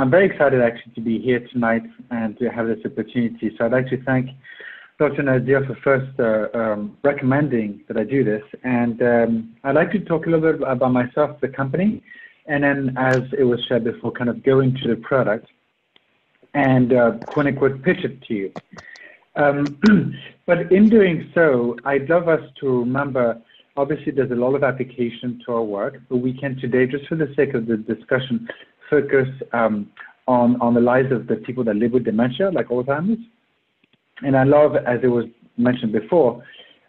I'm very excited actually to be here tonight and to have this opportunity. So I'd like to thank Dr. Nadir for first uh, um, recommending that I do this. And um, I'd like to talk a little bit about myself, the company, and then as it was said before, kind of go into the product and uh, quote unquote pitch it to you. Um, but in doing so, I'd love us to remember obviously there's a lot of application to our work, but we can today, just for the sake of the discussion, focus um, on, on the lives of the people that live with dementia, like Alzheimer's. And I love, as it was mentioned before,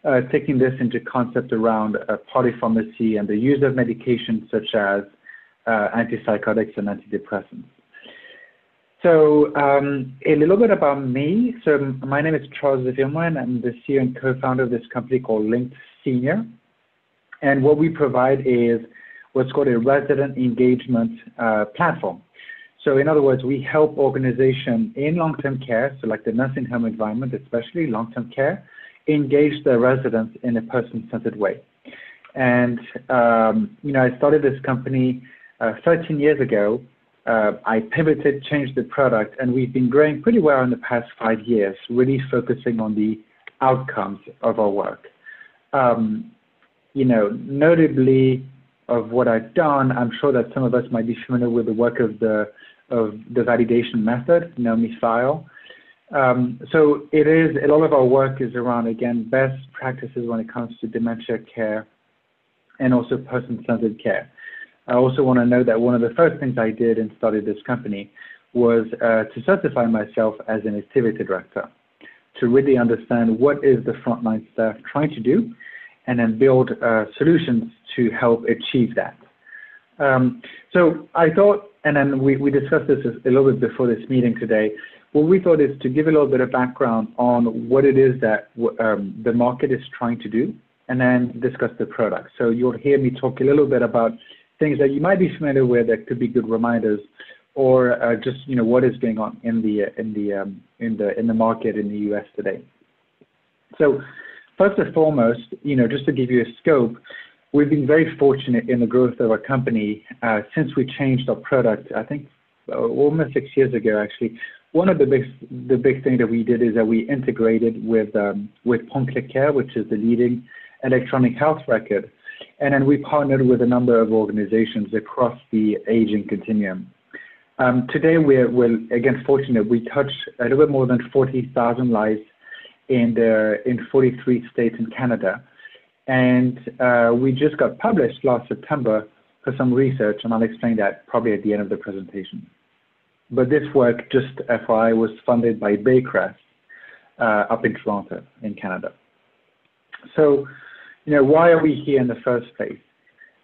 uh, taking this into concept around uh, polypharmacy and the use of medications such as uh, antipsychotics and antidepressants. So um, a little bit about me. So my name is Charles and I'm the CEO and co-founder of this company called Linked Senior. And what we provide is what's called a resident engagement uh, platform. So in other words, we help organizations in long-term care, so like the nursing home environment, especially long-term care, engage their residents in a person-centered way. And, um, you know, I started this company uh, 13 years ago uh, I pivoted, changed the product, and we've been growing pretty well in the past five years, really focusing on the outcomes of our work. Um, you know, notably of what I've done, I'm sure that some of us might be familiar with the work of the of the validation method, Naomi Feil. Um, so it is a lot of our work is around again best practices when it comes to dementia care and also person-centered care. I also want to know that one of the first things I did and started this company was uh, to certify myself as an activity director, to really understand what is the frontline staff trying to do, and then build uh, solutions to help achieve that. Um, so I thought, and then we, we discussed this a little bit before this meeting today, what we thought is to give a little bit of background on what it is that um, the market is trying to do, and then discuss the product. So you'll hear me talk a little bit about things that you might be familiar with that could be good reminders, or uh, just you know what is going on in the in the um, in the in the market in the U.S. today. So first and foremost, you know, just to give you a scope, we've been very fortunate in the growth of our company uh, since we changed our product. I think uh, almost six years ago, actually. One of the big the big thing that we did is that we integrated with um, with PointClick which is the leading electronic health record and then we partnered with a number of organizations across the aging continuum. Um, today, we're, we're, again fortunate. We touch a little bit more than 40,000 lives in, the, in 43 states in Canada. And uh, we just got published last September for some research, and I'll explain that probably at the end of the presentation. But this work, just FYI, was funded by Baycrest uh, up in Toronto, in Canada. So you know, why are we here in the first place?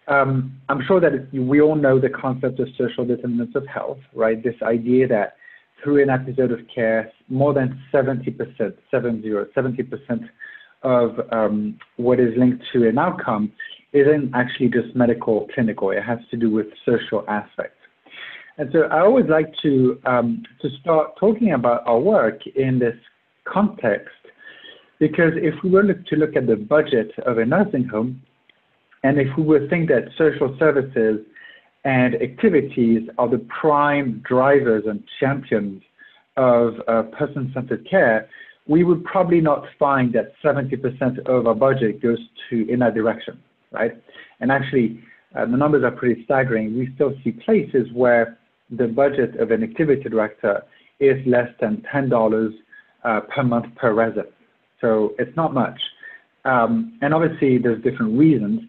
Um, I'm sure that we all know the concept of social determinants of health, right? This idea that through an episode of care, more than 70%, 70, 70% of um, what is linked to an outcome isn't actually just medical or clinical. It has to do with social aspects. And so I always like to, um, to start talking about our work in this context because if we were to look at the budget of a nursing home, and if we were to think that social services and activities are the prime drivers and champions of uh, person-centered care, we would probably not find that 70% of our budget goes to in that direction, right? And actually, uh, the numbers are pretty staggering. We still see places where the budget of an activity director is less than $10 uh, per month per resident. So it's not much. Um, and obviously, there's different reasons.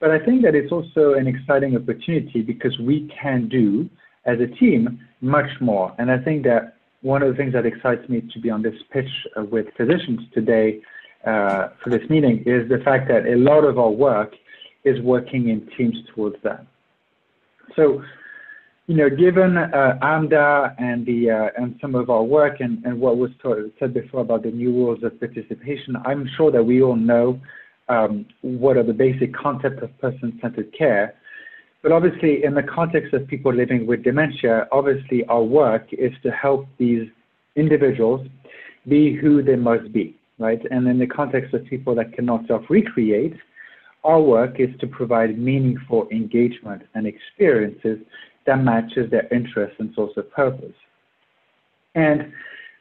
But I think that it's also an exciting opportunity because we can do, as a team, much more. And I think that one of the things that excites me to be on this pitch uh, with physicians today uh, for this meeting is the fact that a lot of our work is working in teams towards that. So you know, given uh, AMDA and the uh, and some of our work and, and what was said before about the new rules of participation, I'm sure that we all know um, what are the basic concepts of person-centered care. But obviously, in the context of people living with dementia, obviously our work is to help these individuals be who they must be, right? And in the context of people that cannot self-recreate, our work is to provide meaningful engagement and experiences that matches their interests and source of purpose. And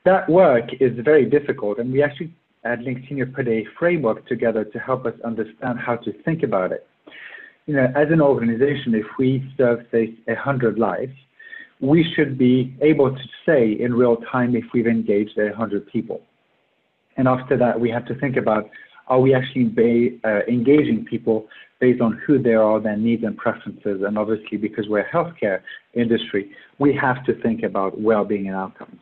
that work is very difficult, and we actually at Linked Senior put a framework together to help us understand how to think about it. You know, as an organization, if we serve, say, 100 lives, we should be able to say in real time if we've engaged 100 people. And after that, we have to think about are we actually uh, engaging people based on who they are, their needs and preferences. And obviously, because we're a healthcare industry, we have to think about well-being and outcomes.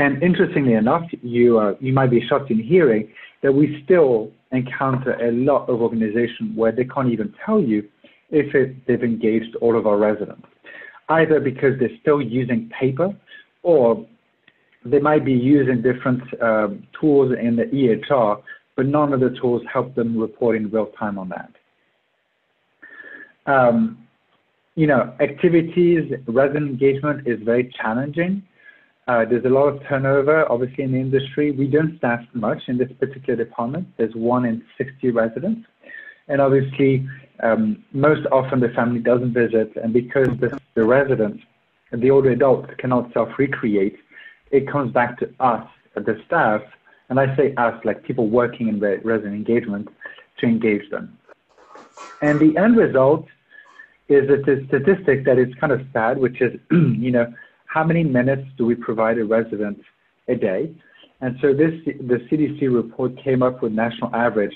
And interestingly enough, you, uh, you might be shocked in hearing that we still encounter a lot of organizations where they can't even tell you if it, they've engaged all of our residents, either because they're still using paper or they might be using different um, tools in the EHR, but none of the tools help them report in real time on that. Um, you know, activities, resident engagement is very challenging uh, there's a lot of turnover, obviously, in the industry. We don't staff much in this particular department. There's one in 60 residents. And obviously, um, most often the family doesn't visit, and because the, the residents, the older adult, cannot self-recreate, it comes back to us, the staff, and I say us, like people working in the resident engagement, to engage them. And the end result is a statistic that is kind of sad, which is, you know, how many minutes do we provide a resident a day? And so this, the CDC report came up with national average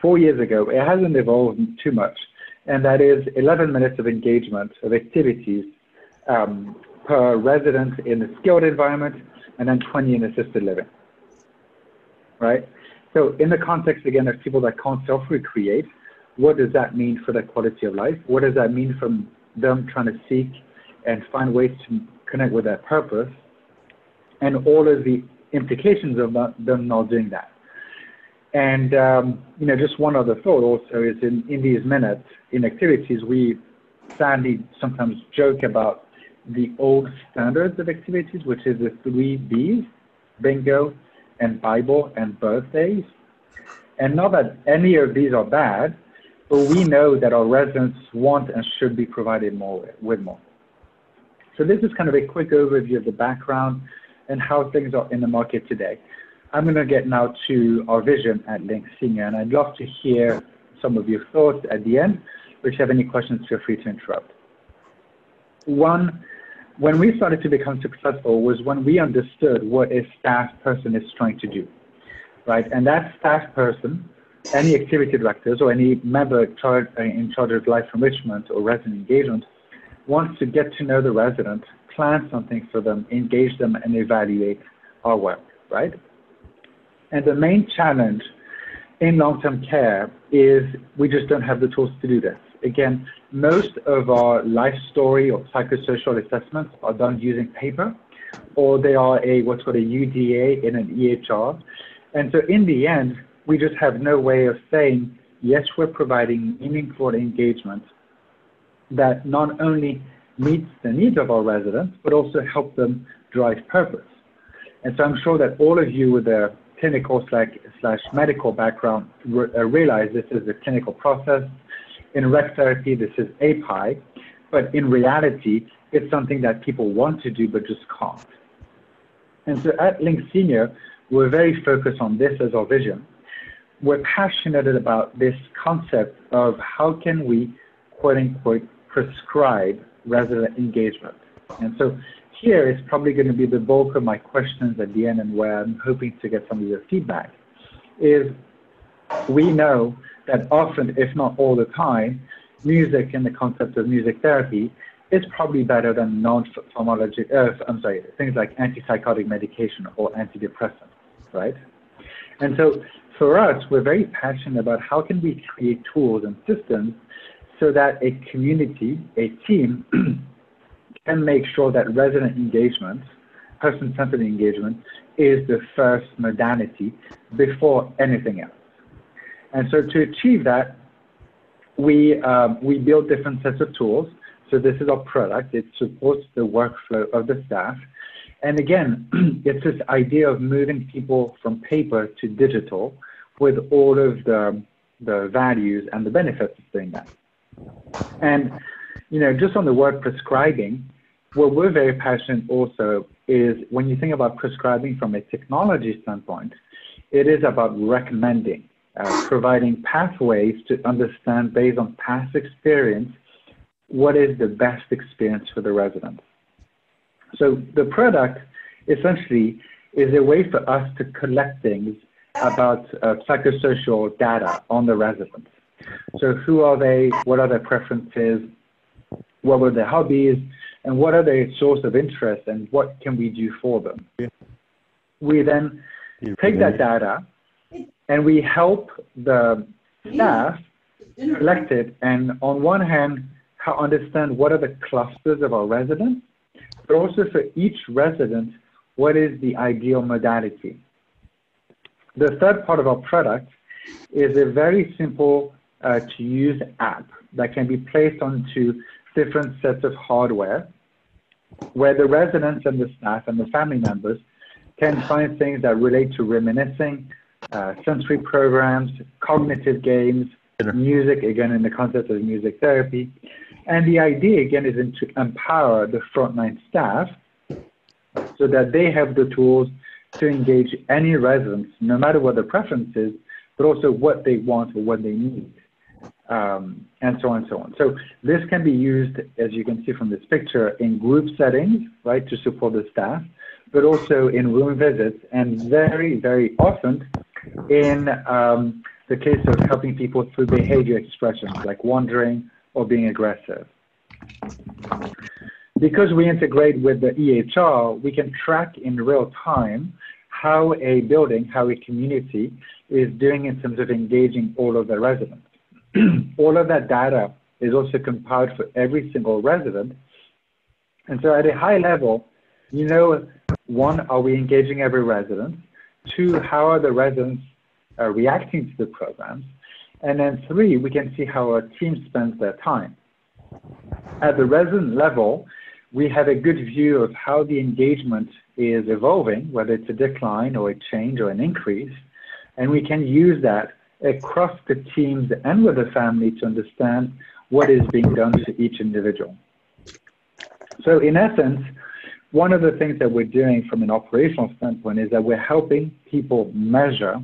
four years ago. It hasn't evolved too much, and that is 11 minutes of engagement of activities um, per resident in a skilled environment, and then 20 in assisted living. Right? So in the context again of people that can't self-recreate, what does that mean for their quality of life? What does that mean from them trying to seek and find ways to connect with their purpose and all of the implications of not, them not doing that. And, um, you know, just one other thought also is in, in these minutes, in activities, we sadly sometimes joke about the old standards of activities, which is the three B's, bingo and Bible and birthdays. And not that any of these are bad, but we know that our residents want and should be provided more with more. So this is kind of a quick overview of the background and how things are in the market today. I'm going to get now to our vision at Linked Senior, and I'd love to hear some of your thoughts at the end. If you have any questions, feel free to interrupt. One, when we started to become successful was when we understood what a staff person is trying to do, right? And that staff person, any activity directors or any member uh, in charge of life enrichment or resident engagement wants to get to know the resident, plan something for them, engage them, and evaluate our work, right? And the main challenge in long-term care is we just don't have the tools to do this. Again, most of our life story or psychosocial assessments are done using paper, or they are a what's called a UDA in an EHR. And so in the end, we just have no way of saying, yes, we're providing meaningful engagement that not only meets the needs of our residents, but also help them drive purpose. And so I'm sure that all of you with a clinical slash, slash medical background uh, realize this is a clinical process. In rec therapy, this is API, but in reality, it's something that people want to do but just can't. And so at Linked Senior, we're very focused on this as our vision. We're passionate about this concept of how can we quote unquote prescribe resident engagement. And so here is probably going to be the bulk of my questions at the end and where I'm hoping to get some of your feedback is we know that often, if not all the time, music and the concept of music therapy is probably better than non-pharmacologic, uh, I'm sorry, things like antipsychotic medication or antidepressants, right? And so for us, we're very passionate about how can we create tools and systems so that a community, a team, can make sure that resident engagement, person-centered engagement, is the first modality before anything else. And so to achieve that, we, um, we build different sets of tools. So this is our product. It supports the workflow of the staff. And again, it's this idea of moving people from paper to digital with all of the, the values and the benefits of doing that. And you know, just on the word prescribing, what we're very passionate also is when you think about prescribing from a technology standpoint, it is about recommending, uh, providing pathways to understand based on past experience what is the best experience for the resident. So the product essentially is a way for us to collect things about uh, psychosocial data on the residents. So who are they? What are their preferences? What were their hobbies? And what are their source of interest? And what can we do for them? We then take that data and we help the staff collect it and on one hand understand what are the clusters of our residents, but also for each resident, what is the ideal modality. The third part of our product is a very simple uh, to use app that can be placed onto different sets of hardware where the residents and the staff and the family members can find things that relate to reminiscing, uh, sensory programs, cognitive games, music, again, in the concept of music therapy. And the idea, again, is to empower the frontline staff so that they have the tools to engage any residents, no matter what their preference is, but also what they want or what they need, um, and so on and so on. So this can be used, as you can see from this picture, in group settings, right, to support the staff, but also in room visits, and very, very often in um, the case of helping people through behavior expressions like wandering or being aggressive. Because we integrate with the EHR, we can track in real time how a building, how a community is doing in terms of engaging all of the residents. all of that data is also compiled for every single resident. And so at a high level, you know, one, are we engaging every resident? Two, how are the residents uh, reacting to the programs? And then three, we can see how our team spends their time. At the resident level, we have a good view of how the engagement is evolving, whether it's a decline or a change or an increase, and we can use that across the teams and with the family to understand what is being done to each individual. So in essence, one of the things that we're doing from an operational standpoint is that we're helping people measure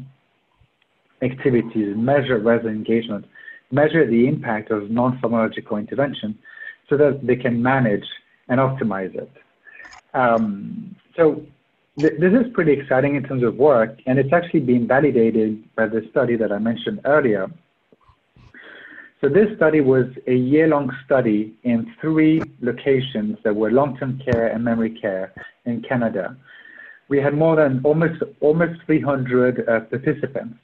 activities, measure resident engagement, measure the impact of non-pharmacological intervention so that they can manage and optimize it. Um, so this is pretty exciting in terms of work, and it's actually been validated by the study that I mentioned earlier. So this study was a year-long study in three locations that were long-term care and memory care in Canada. We had more than almost almost 300 uh, participants.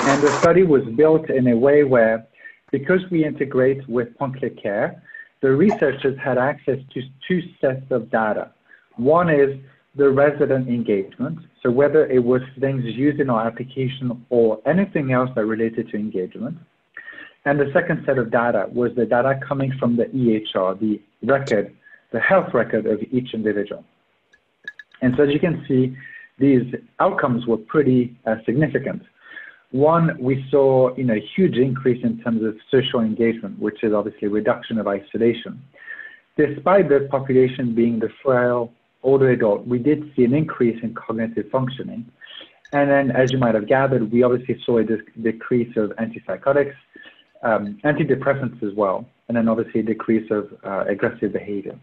And the study was built in a way where, because we integrate with Point-Click Care, the researchers had access to two sets of data. One is the resident engagement, so whether it was things used in our application or anything else that related to engagement. And the second set of data was the data coming from the EHR, the record, the health record of each individual. And so as you can see, these outcomes were pretty uh, significant. One, we saw you know, a huge increase in terms of social engagement, which is obviously reduction of isolation. Despite the population being the frail older adult, we did see an increase in cognitive functioning. And then, as you might have gathered, we obviously saw a decrease of antipsychotics, um, antidepressants as well, and then obviously a decrease of uh, aggressive behavior.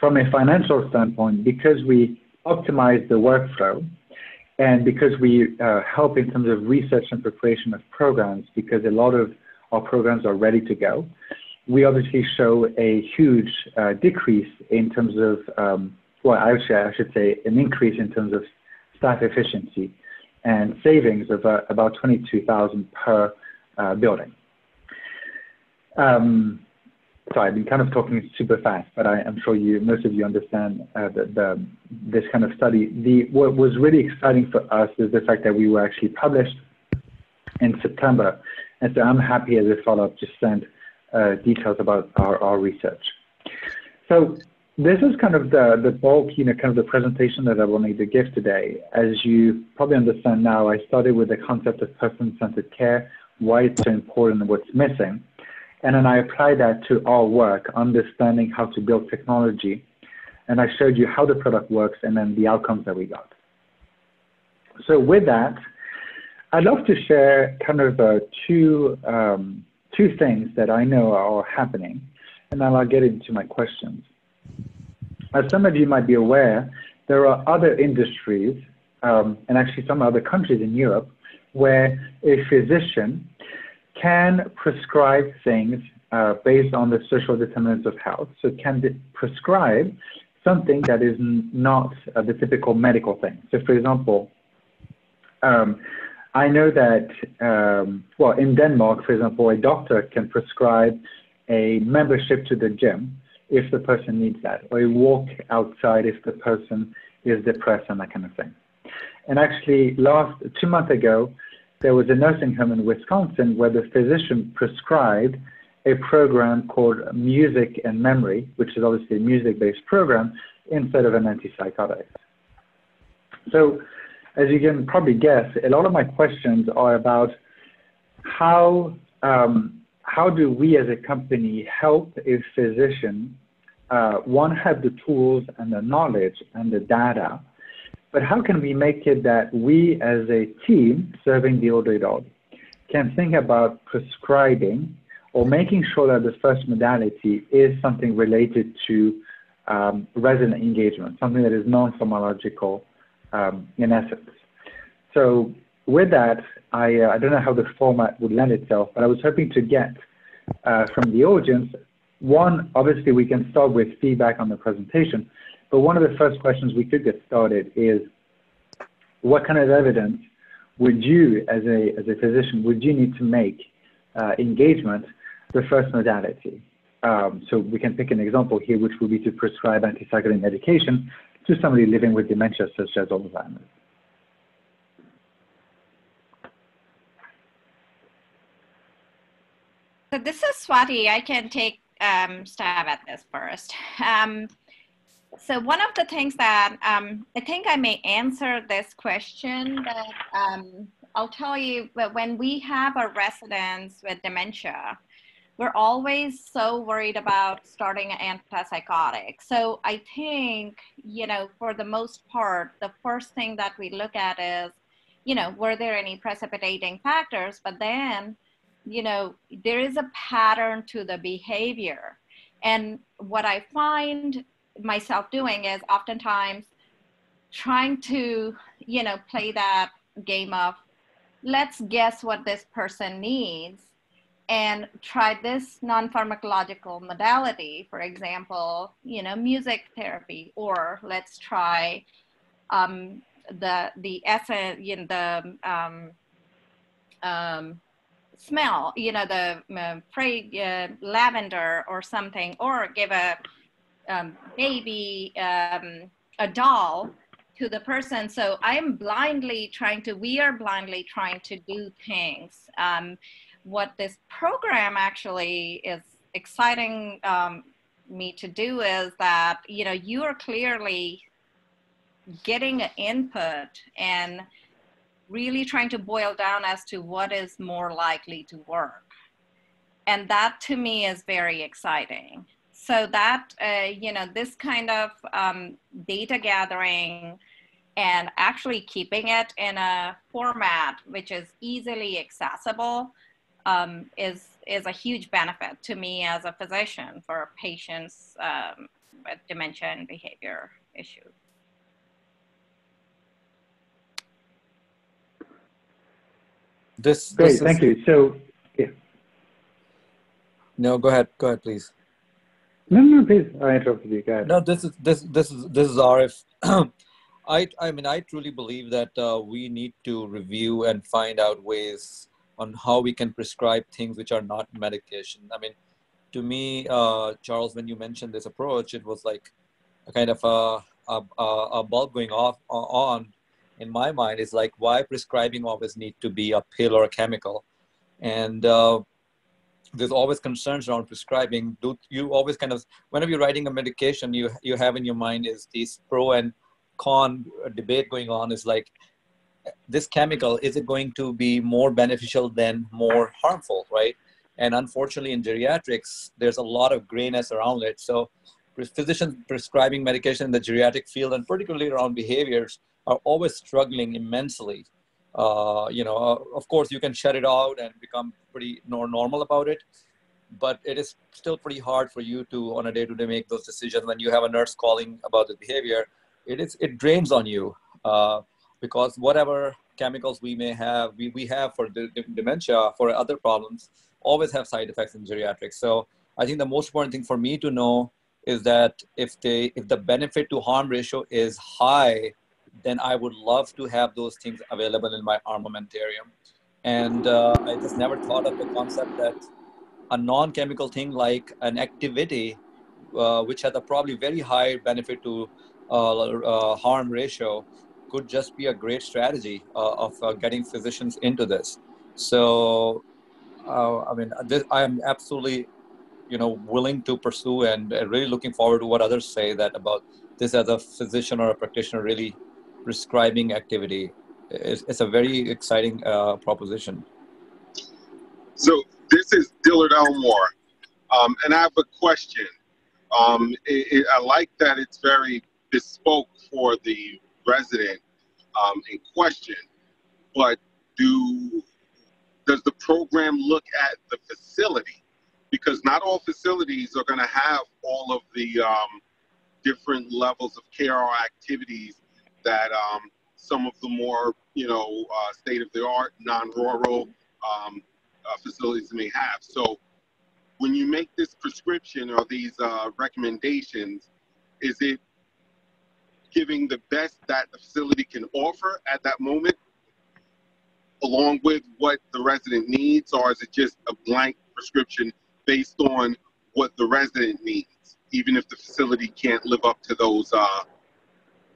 From a financial standpoint, because we optimize the workflow, and because we uh, help in terms of research and preparation of programs, because a lot of our programs are ready to go, we obviously show a huge uh, decrease in terms of, um, well, actually, I should say an increase in terms of staff efficiency and savings of uh, about 22,000 per uh, building. Um, so I've been kind of talking super fast, but I, am sure you, most of you understand this kind of study. The, what was really exciting for us is the fact that we were actually published in September. And so I'm happy as a follow-up to send details about our, our research. So this is kind of the, the bulk, you know, kind of the presentation that I wanted to give today. As you probably understand now, I started with the concept of person-centered care, why it's so important and what's missing. And then I applied that to our work, understanding how to build technology. And I showed you how the product works and then the outcomes that we got. So with that, I'd love to share kind of uh, two, um, two things that I know are happening, and then I'll get into my questions. As some of you might be aware, there are other industries, um, and actually some other countries in Europe, where a physician can prescribe things uh, based on the social determinants of health. So can prescribe something that is not uh, the typical medical thing. So for example, um, I know that, um, well, in Denmark, for example, a doctor can prescribe a membership to the gym if the person needs that, or a walk outside if the person is depressed and that kind of thing. And actually, last two months ago, there was a nursing home in Wisconsin where the physician prescribed a program called Music and Memory, which is obviously a music-based program, instead of an antipsychotic. So as you can probably guess, a lot of my questions are about how, um, how do we as a company help a physician, uh, one, have the tools and the knowledge and the data, but how can we make it that we as a team serving the older adult can think about prescribing or making sure that the first modality is something related to um, resident engagement, something that is non-pharmacological um, in essence. So with that, I, uh, I don't know how the format would lend itself, but I was hoping to get uh, from the audience, one, obviously we can start with feedback on the presentation, but one of the first questions we could get started is, what kind of evidence would you, as a, as a physician, would you need to make uh, engagement the first modality? Um, so we can pick an example here, which would be to prescribe antipsychotic medication to somebody living with dementia, such as Alzheimer's. So this is Swati. I can take um, stab at this first. Um, so one of the things that um, I think I may answer this question that um, I'll tell you that when we have our residents with dementia, we're always so worried about starting an antipsychotic. So I think, you know, for the most part, the first thing that we look at is, you know, were there any precipitating factors? But then, you know, there is a pattern to the behavior. And what I find myself doing is oftentimes trying to, you know, play that game of let's guess what this person needs and try this non-pharmacological modality, for example, you know, music therapy, or let's try um, the the essence, you know, the um, um, smell, you know, the uh, uh, lavender or something, or give a um, baby um, a doll to the person. So I'm blindly trying to, we are blindly trying to do things. What this program actually is exciting um, me to do is that you know you are clearly getting input and really trying to boil down as to what is more likely to work. And that to me is very exciting. So that uh, you know this kind of um, data gathering and actually keeping it in a format which is easily accessible um, is is a huge benefit to me as a physician for patients um, with dementia and behavior issues. This, Great, this thank you. So, yeah. No, go ahead. Go ahead, please. No, no, please. I interrupted you. Go ahead. No, this is this this is this is Arif. I I mean I truly believe that uh, we need to review and find out ways on how we can prescribe things which are not medication. I mean, to me, uh, Charles, when you mentioned this approach, it was like a kind of a, a, a bulb going off on in my mind is like why prescribing always need to be a pill or a chemical and uh, there's always concerns around prescribing do you always kind of whenever you're writing a medication you you have in your mind is this pro and con debate going on is like this chemical is it going to be more beneficial than more harmful right And unfortunately, in geriatrics, there's a lot of grayness around it. So physicians prescribing medication in the geriatric field and particularly around behaviors are always struggling immensely. Uh, you know, uh, of course, you can shut it out and become pretty normal about it, but it is still pretty hard for you to, on a day-to-day, make those decisions when you have a nurse calling about the behavior. It is it drains on you uh, because whatever chemicals we may have, we, we have for the, dementia, for other problems, always have side effects in geriatrics. So I think the most important thing for me to know is that if they if the benefit to harm ratio is high, then I would love to have those things available in my armamentarium. And uh, I just never thought of the concept that a non-chemical thing like an activity, uh, which has a probably very high benefit to uh, uh harm ratio, could just be a great strategy uh, of uh, getting physicians into this. So, I mean, this, I am absolutely you know willing to pursue and really looking forward to what others say that about this as a physician or a practitioner really prescribing activity. It's, it's a very exciting uh, proposition. So this is dillard elmore. Um, and i have a question. Um, it, it, i like that it's very bespoke for the resident um, in question but do does the program look at the facility because not all facilities are going to have all of the um, different levels of care or activities that um, some of the more, you know, uh, state of the art, non rural um, uh, facilities may have. So when you make this prescription or these uh, recommendations, is it giving the best that the facility can offer at that moment along with what the resident needs, or is it just a blank prescription based on what the resident needs, even if the facility can't live up to those uh,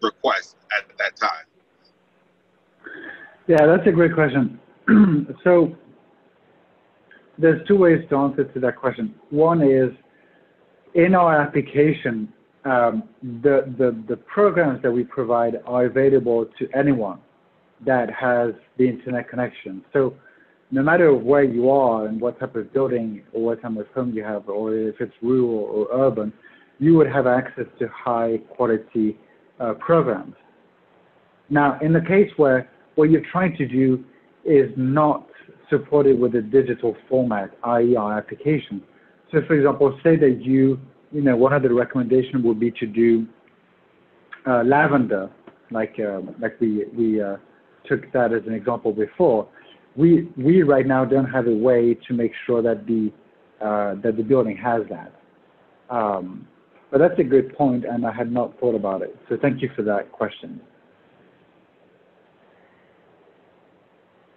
requests at that time? Yeah, that's a great question. so there's two ways to answer to that question. One is in our application, um, the, the, the programs that we provide are available to anyone that has the internet connection. So no matter where you are and what type of building or what type of home you have, or if it's rural or urban, you would have access to high quality uh, programs. Now, in the case where what you're trying to do is not supported with a digital format, i.e. our application. So for example, say that you, you know, one of the recommendations would be to do uh, lavender, like, uh, like we, we uh, took that as an example before we we right now don't have a way to make sure that the uh, that the building has that. Um, but that's a good point, and I had not thought about it. So thank you for that question.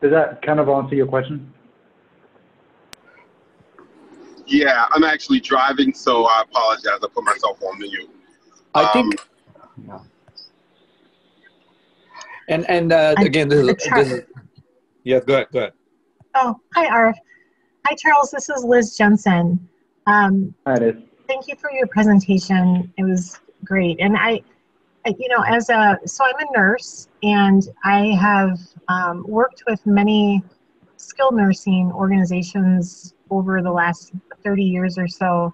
Does that kind of answer your question? Yeah, I'm actually driving, so I apologize. I put myself on mute. I um, think. Yeah. And and uh, again, this is, this is yeah, go ahead. Go ahead. Oh, hi, Arif. Hi, Charles. This is Liz Jensen. Um, hi, Liz. Thank you for your presentation. It was great. And I, I you know, as a, so I'm a nurse and I have um, worked with many skilled nursing organizations over the last 30 years or so.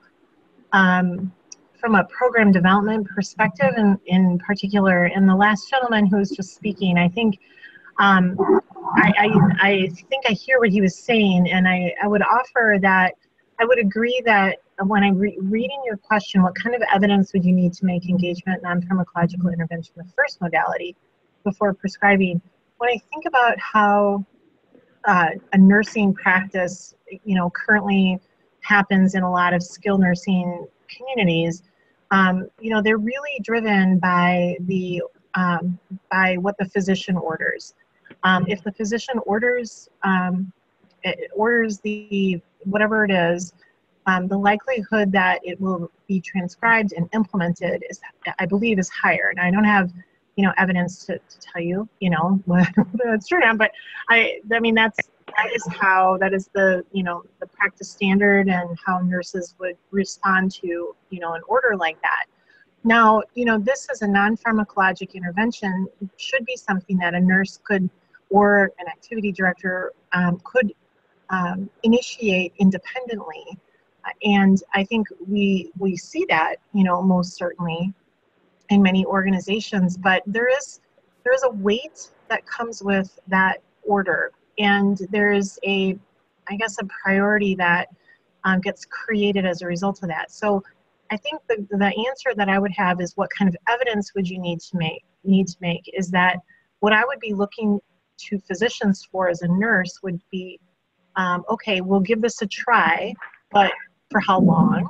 Um, from a program development perspective, and in particular, and the last gentleman who was just speaking, I think um, I, I, I think I hear what he was saying, and I, I would offer that I would agree that when I'm re- reading your question, what kind of evidence would you need to make engagement non-pharmacological intervention the first modality before prescribing? When I think about how uh, a nursing practice, you know, currently happens in a lot of skilled nursing communities, um, you know, they're really driven by the um, by what the physician orders. Um, if the physician orders um, orders the whatever it is, um, the likelihood that it will be transcribed and implemented is, I believe, is higher. And I don't have, you know, evidence to, to tell you, you know, that's true now. But I, I mean, that's that is how that is the, you know, the practice standard and how nurses would respond to, you know, an order like that. Now, you know, this is a non-pharmacologic intervention should be something that a nurse could or an activity director um, could um, initiate independently. And I think we we see that, you know, most certainly in many organizations, but there is there is a weight that comes with that order, and there is a, I guess, a priority that um, gets created as a result of that. So I think the, the answer that I would have is what kind of evidence would you need to make need to make is that what I would be looking to physicians for as a nurse would be um, okay, we'll give this a try, but for how long?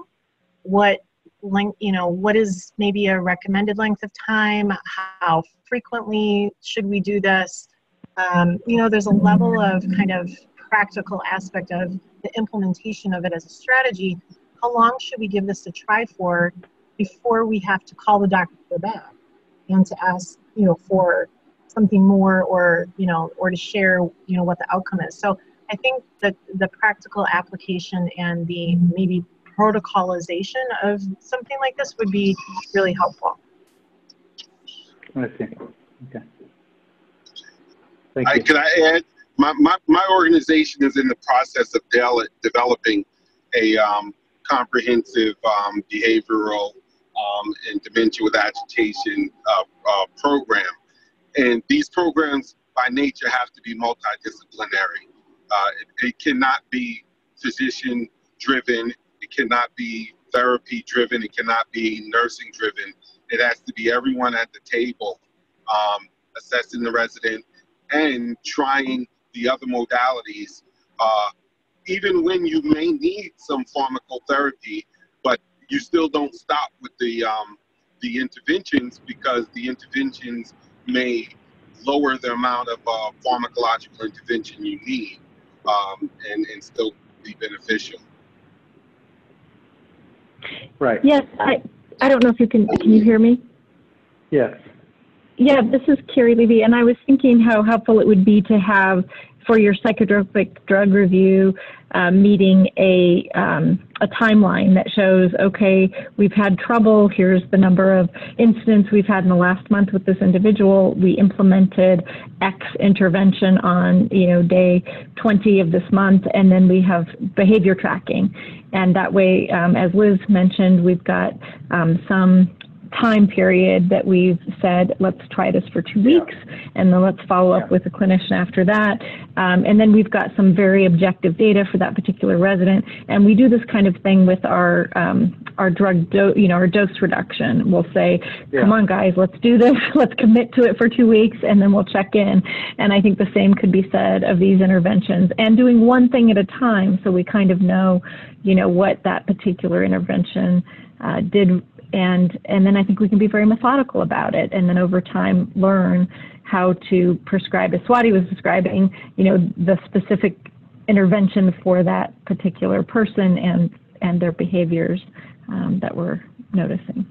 What length, you know, what is maybe a recommended length of time? How frequently should we do this? Um, you know, there's a level of kind of practical aspect of the implementation of it as a strategy. How long should we give this a try for before we have to call the doctor back and to ask, you know, for something more or, you know, or to share, you know, what the outcome is. So I think that the practical application and the maybe protocolization of something like this would be really helpful. I see. Okay. Thank I, you. can I add? My, my, my organization is in the process of de- developing a um, comprehensive um, behavioral um, and dementia with agitation uh, uh, program. And these programs, by nature, have to be multidisciplinary. Uh, it, it cannot be physician driven, it cannot be therapy driven, it cannot be nursing driven. It has to be everyone at the table um, assessing the resident and trying the other modalities, uh, even when you may need some pharmacotherapy, but you still don't stop with the um, the interventions because the interventions may lower the amount of uh, pharmacological intervention you need um, and, and still be beneficial. Right. Yes, I, I don't know if you can, can you hear me? Yes. Yeah, this is Carrie Levy, and I was thinking how helpful it would be to have for your psychotropic drug review uh, meeting a, um, a timeline that shows, okay, we've had trouble, here's the number of incidents we've had in the last month with this individual, we implemented X intervention on, you know, day 20 of this month, and then we have behavior tracking. And that way, um, as Liz mentioned, we've got um, some time period that we've said, let's try this for two weeks, and then let's follow up with a clinician after that. Um, and then we've got some very objective data for that particular resident. And we do this kind of thing with our um, our drug, do- you know, our dose reduction. We'll say, come on, guys, let's do this. Let's commit to it for two weeks, and then we'll check in. And I think the same could be said of these interventions. And doing one thing at a time, so we kind of know, you know, what that particular intervention uh, did and and then I think we can be very methodical about it, and then over time learn how to prescribe. As Swati was describing, you know, the specific intervention for that particular person and and their behaviors um, that we're noticing.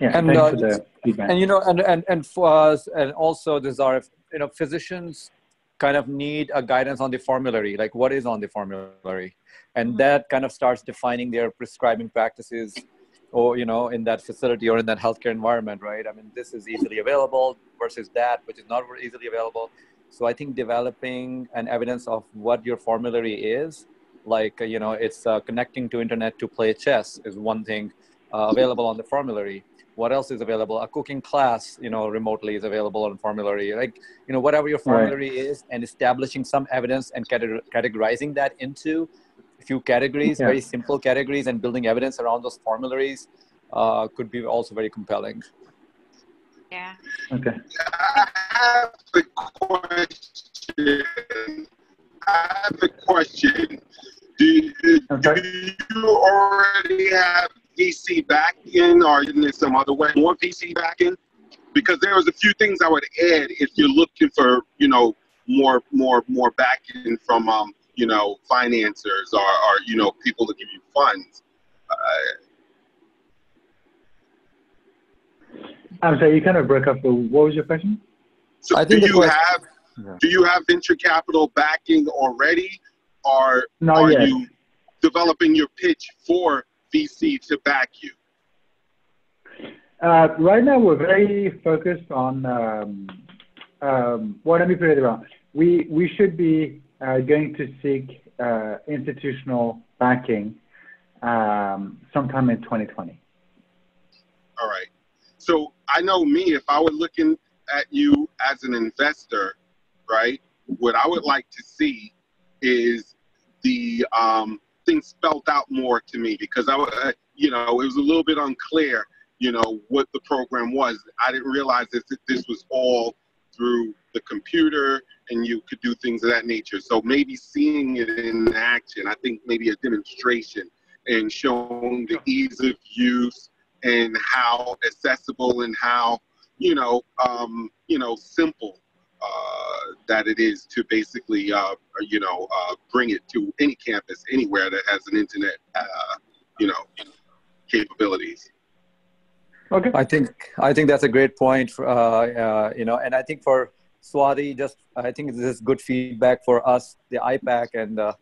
Yeah. And, Thanks uh, for the and you know and and and for us and also this are you know physicians kind of need a guidance on the formulary like what is on the formulary and that kind of starts defining their prescribing practices or you know in that facility or in that healthcare environment right? I mean this is easily available versus that which is not easily available. So i think developing an evidence of what your formulary is like you know it's uh, connecting to internet to play chess is one thing uh, available on the formulary. What else is available? A cooking class you know remotely is available on formulary. Like you know whatever your formulary is and establishing some evidence and categorizing that into few categories Yeah. very simple categories and building evidence around those formularies uh, could be also very compelling Yeah. Okay. I have a question. I have a question. Do you, do you already have VC backing, or is there some other way more VC backing? Because there was a few things I would add if you're looking for, you know, more more more backing from, um, you know, financiers or, or you know people to give you funds. Uh, I'm sorry, you kind of broke up. What was your question? So I do think the you question- have Yeah. do you have venture capital backing already, or Not are yet. you developing your pitch for VC to back you? Uh, right now, we're very focused on um, um, well, let me put it around. We, we should be going to seek uh, institutional backing um, sometime in 2020. All right. So I know me, if I were looking at you as an investor, right, what I would like to see is the um, things spelled out more to me because I, uh, you know, it was a little bit unclear, you know, what the program was. I didn't realize that this was all through the computer and you could do things of that nature. So maybe seeing it in action, I think maybe a demonstration and showing the ease of use and how accessible and how you know um, you know simple uh, that it is to basically uh, you know uh, bring it to any campus anywhere that has an internet uh, you know capabilities. Okay. I think I think that's a great point. For, uh, uh, you know, and I think for Swati, just I think this is good feedback for us, the IPAC and the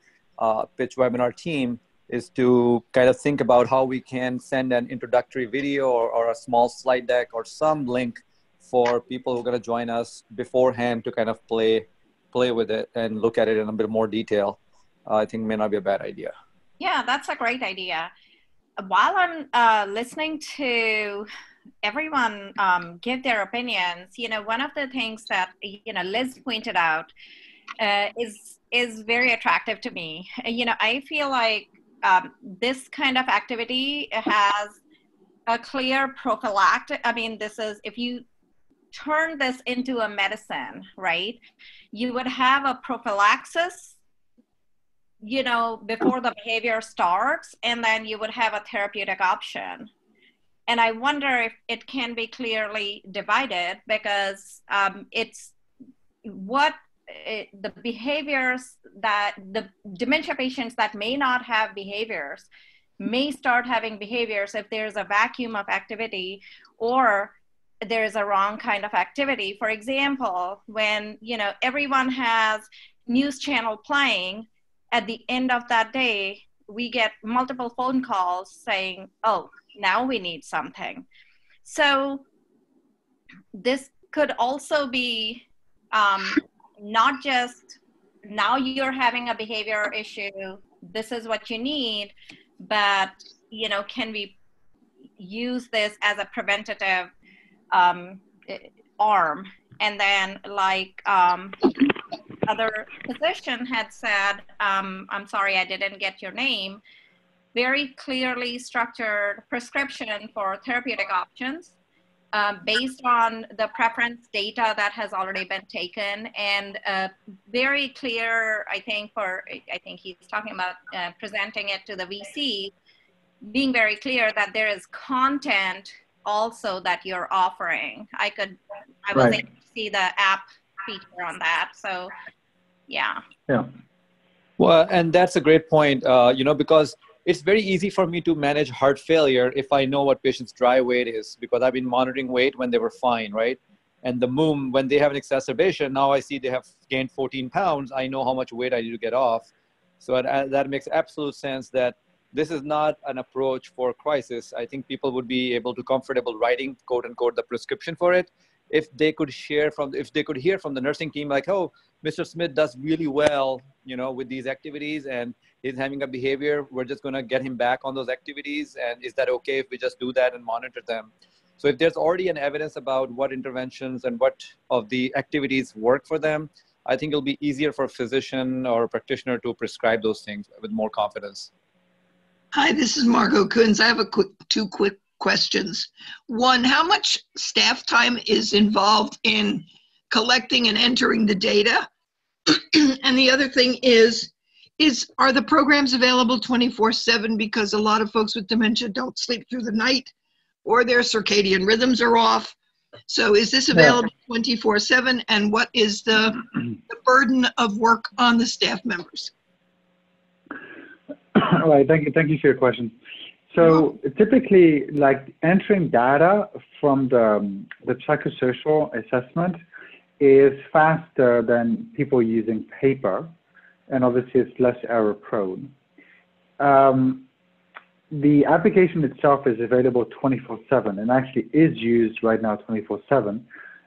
Pitch Webinar team is to kind of think about how we can send an introductory video or, or a small slide deck or some link for people who are going to join us beforehand to kind of play play with it and look at it in a bit more detail. Uh, I think may not be a bad idea. Yeah, that's a great idea. While I'm uh, listening to everyone um, give their opinions, you know, one of the things that you know Liz pointed out uh, is is very attractive to me. You know, I feel like um, this kind of activity has a clear prophylactic. I mean, this is if you turn this into a medicine, right? You would have a prophylaxis, you know, before the behavior starts, and then you would have a therapeutic option. And I wonder if it can be clearly divided because um, it's what it, the behaviors that the dementia patients that may not have behaviors may start having behaviors if there's a vacuum of activity or there's a wrong kind of activity. For example when you know everyone has news channel playing at the end of that day we get multiple phone calls saying oh now we need something. So this could also be um, not just now you're having a behavior issue this is what you need but you know can we use this as a preventative um, arm? And then like um, other physician had said um, i'm sorry i didn't get your name very clearly structured prescription for therapeutic options um, based on the preference data that has already been taken and uh, very clear, I think for, I think he's talking about uh, presenting it to the VC, being very clear that there is content also that you're offering. I could, I was right. able to see the app feature on that. So yeah. Yeah. Well, and that's a great point, uh, you know, because it's very easy for me to manage heart failure if I know what patient's dry weight is because I've been monitoring weight when they were fine, right? And the MOOM, when they have an exacerbation, now I see they have gained 14 pounds. I know how much weight I need to get off. So that, that makes absolute sense that this is not an approach for crisis. I think people would be able to comfortable writing quote unquote the prescription for it if they could share from if they could hear from the nursing team like oh mr smith does really well you know with these activities and he's having a behavior we're just going to get him back on those activities and is that okay if we just do that and monitor them so if there's already an evidence about what interventions and what of the activities work for them i think it'll be easier for a physician or a practitioner to prescribe those things with more confidence hi this is margot Kunz. i have a quick two quick questions. One, how much staff time is involved in collecting and entering the data? and the other thing is, is are the programs available 24/7 because a lot of folks with dementia don't sleep through the night or their circadian rhythms are off. So is this available 24/7 and what is the, the burden of work on the staff members? All right, thank you. Thank you for your question. So typically, like entering data from the, the psychosocial assessment is faster than people using paper, and obviously it's less error prone. Um, the application itself is available 24/7 and actually is used right now 24/7.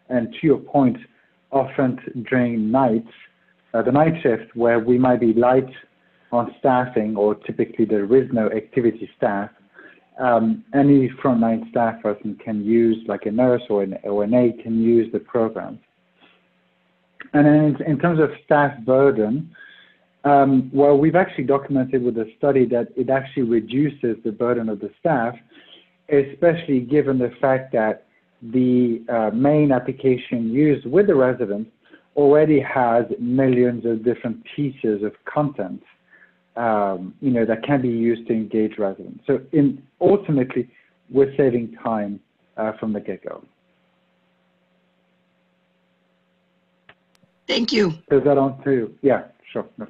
And to your point, often during nights, uh, the night shift, where we might be light on staffing, or typically there is no activity staff, um, any frontline staff person can use, like a nurse or an, aide can use the program. And then in, in terms of staff burden, um, well, we've actually documented with a study that it actually reduces the burden of the staff, especially given the fact that the uh, main application used with the residents already has millions of different pieces of content um, you know, that can be used to engage residents. So in, ultimately, we're saving time uh, from the get-go. Thank you. Does that answer you? Yeah, sure. No.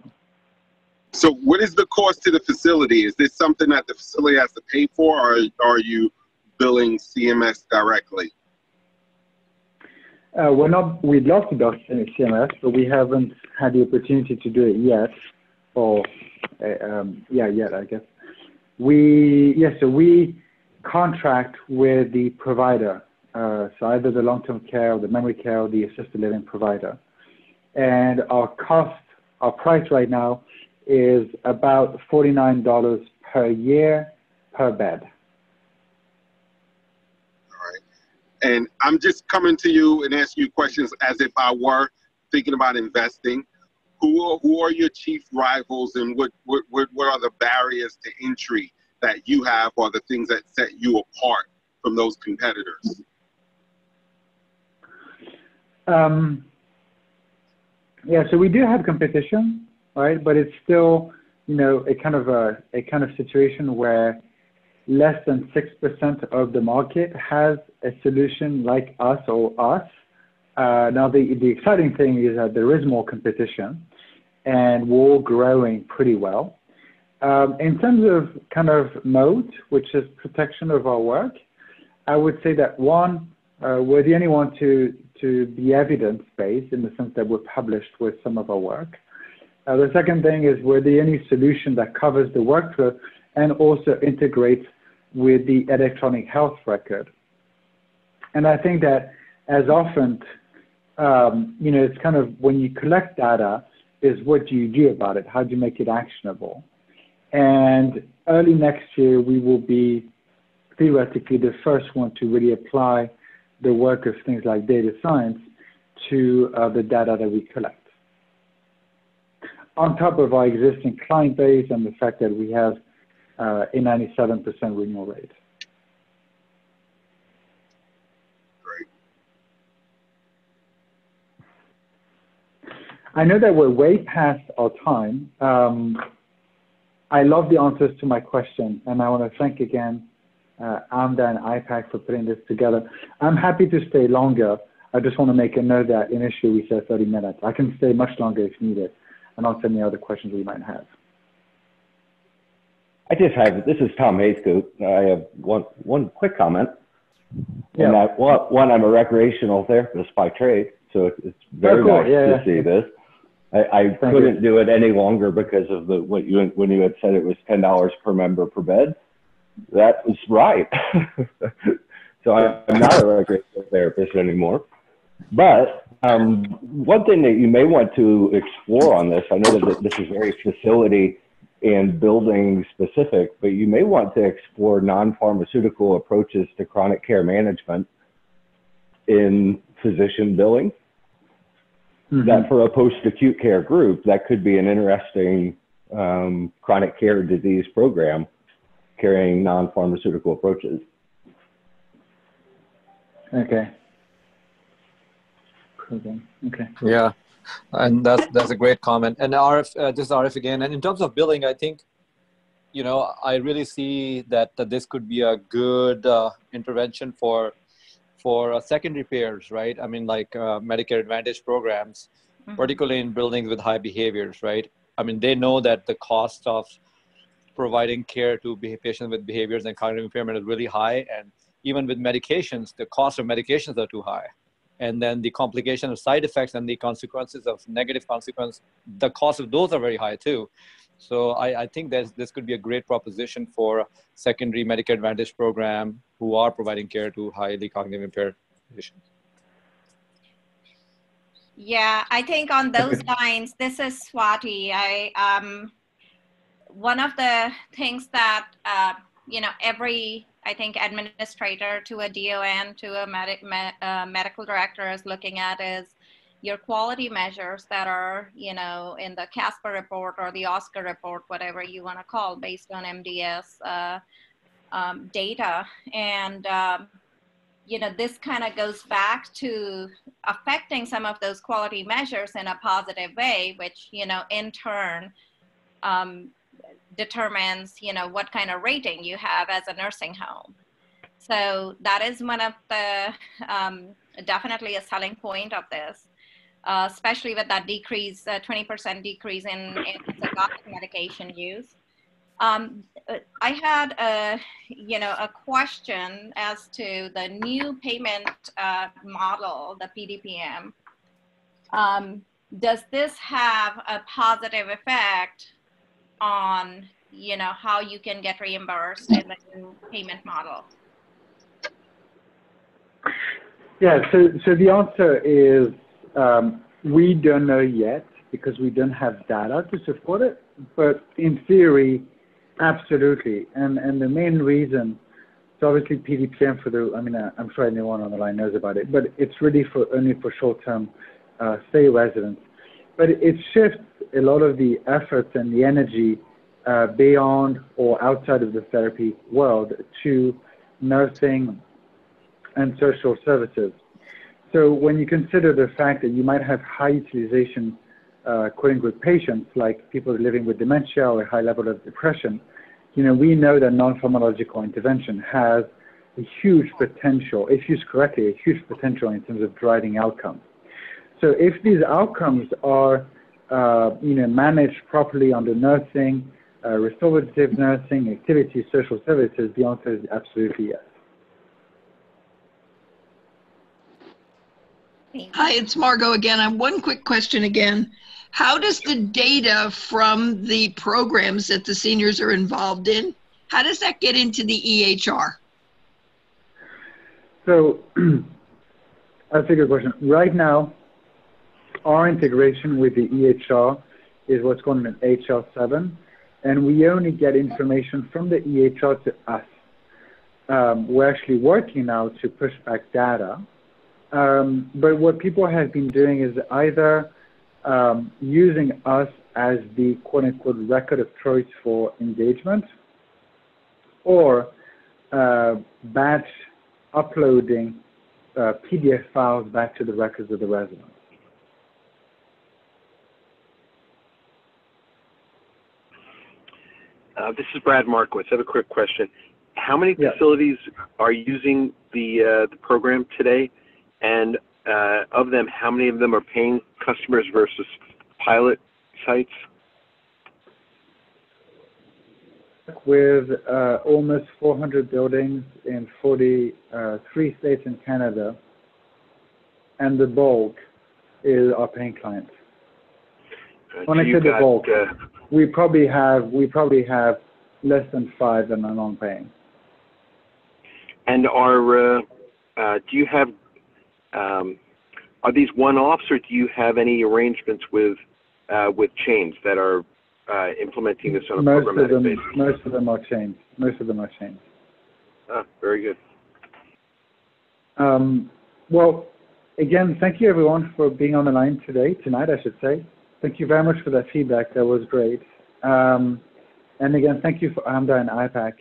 So what is the cost to the facility? Is this something that the facility has to pay for or are you billing CMS directly? Uh, we're not, we'd love to bill CMS, but we haven't had the opportunity to do it yet. Or, uh, um, yeah, yet, I guess. We, yes, yeah, so we contract with the provider. Uh, so either the long-term care or the memory care or the assisted living provider. And our cost, our price right now is about $49 per year per bed. All right. And I'm just coming to you and asking you questions as if I were thinking about investing. Who, who are your chief rivals and what, what, what, what are the barriers to entry that you have or the things that set you apart from those competitors? Um, yeah, so we do have competition, right? But it's still, you know, a kind of a, a kind of situation where less than 6% of the market has a solution like us or us. Uh, now, the, the exciting thing is that there is more competition and we're all growing pretty well. Um, in terms of kind of mode, which is protection of our work, I would say that one, uh, we're the only one to, to be evidence-based in the sense that we're published with some of our work. Uh, the second thing is we're the only solution that covers the workflow and also integrates with the electronic health record. And I think that as often, um, you know, it's kind of when you collect data, is what do you do about it? How do you make it actionable? And early next year, we will be theoretically the first one to really apply the work of things like data science to uh, the data that we collect. On top of our existing client base and the fact that we have uh, a 97% renewal rate. Great. I know that we're way past our time. Um, I love the answers to my question, and I want to thank again uh, AMDA and IPAC for putting this together. I'm happy to stay longer. I just want to make a note that initially we said 30 minutes. I can stay much longer if needed and answer any other questions we might have. I just have, this is Tom Hayscoot. I have one, one quick comment. Yeah. And that, one, one, I'm a recreational therapist by trade, so it's very oh, cool. nice yeah, to yeah. see this. I, I couldn't you. do it any longer because of the what you when you had said it was ten dollars per member per bed that was right. so I'm not a recreational therapist anymore. But um, one thing that you may want to explore on this, I know that this is very facility and building specific, but you may want to explore non-pharmaceutical approaches to chronic care management in physician billing. Mm-hmm. That for a post-acute care group, that could be an interesting um, chronic care disease program carrying non-pharmaceutical approaches. Okay. Okay. Yeah, and that's that's a great comment. And Arif, uh, this is Arif again. And in terms of billing, I think, you know, I really see that, that this could be a good uh, intervention for for uh, secondary payers, right? I mean, like uh, Medicare Advantage programs, mm-hmm. particularly in buildings with high behaviors, right? I mean, they know that the cost of providing care to patients with behaviors and cognitive impairment is really high. And even with medications, the cost of medications are too high. And then the complication of side effects and the consequences of negative consequence, the cost of those are very high too. So I, I think that this could be a great proposition for secondary Medicare Advantage program who are providing care to highly cognitive impaired patients. Yeah, I think on those lines, this is Swati. I um, one of the things that uh, you know every I think administrator to a DON to a uh, medical director is looking at is your quality measures that are you know in the Casper report or the OSCAR report, whatever you want to call, based on MDS uh, um, data and. Um, you know, this kind of goes back to affecting some of those quality measures in a positive way, which, you know, in turn um, determines, you know, what kind of rating you have as a nursing home. So that is one of the, um, definitely a selling point of this, uh, especially with that decrease, 20% uh, decrease in, in medication use. Um, I had a, you know, a question as to the new payment uh, model, the PDPM. Um, does this have a positive effect on, you know, how you can get reimbursed in the new payment model? Yeah, so, so the answer is um, we don't know yet because we don't have data to support it. But in theory, Absolutely. And and the main reason, so obviously PDPM for the, I mean, uh, I'm sure anyone on the line knows about it, but it's really for only for short-term uh, stay residents. But it shifts a lot of the efforts and the energy uh, beyond or outside of the therapy world to nursing and social services. So when you consider the fact that you might have high utilization uh, quote-unquote patients, like people living with dementia or a high level of depression, you know, we know that non-pharmacological intervention has a huge potential, if used correctly, a huge potential in terms of driving outcomes. So if these outcomes are, you know, managed properly under nursing, uh, restorative nursing, activities, social services, the answer is absolutely yes. Hi, it's Margot again. I have one quick question again. How does the data from the programs that the seniors are involved in, how does that get into the EHR? So that's a good question. Right now, our integration with the EHR is what's called an HL7, and we only get information from the EHR to us. Um, we're actually working now to push back data. Um, but what people have been doing is either um, using us as the quote unquote record of choice for engagement or uh, batch uploading uh, PDF files back to the records of the residents. Uh, this is Brad Markowitz. I have a quick question. How many yeah. facilities are using the uh, the program today, and uh, of them, how many of them are paying customers versus pilot sites? With uh, almost 400 buildings in 43 uh, states in Canada, and the bulk is our paying clients. Uh, when I say the bulk, we probably have we probably have less than five that are non-paying. And are uh, do you have um, are these one-offs, or do you have any arrangements with uh, with chains that are uh, implementing this on a most programmatic of them, basis? Most of them are chains. Most of them are chains. Ah, very good. Um, well, again, thank you everyone for being on the line today, tonight, I should say. Thank you very much for that feedback. That was great. Um, and again, thank you for AMDA and IPAC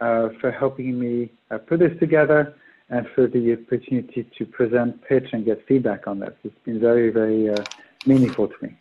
uh, for helping me uh, put this together and for the opportunity to present, pitch, and get feedback on this. It's been very, very uh, meaningful to me.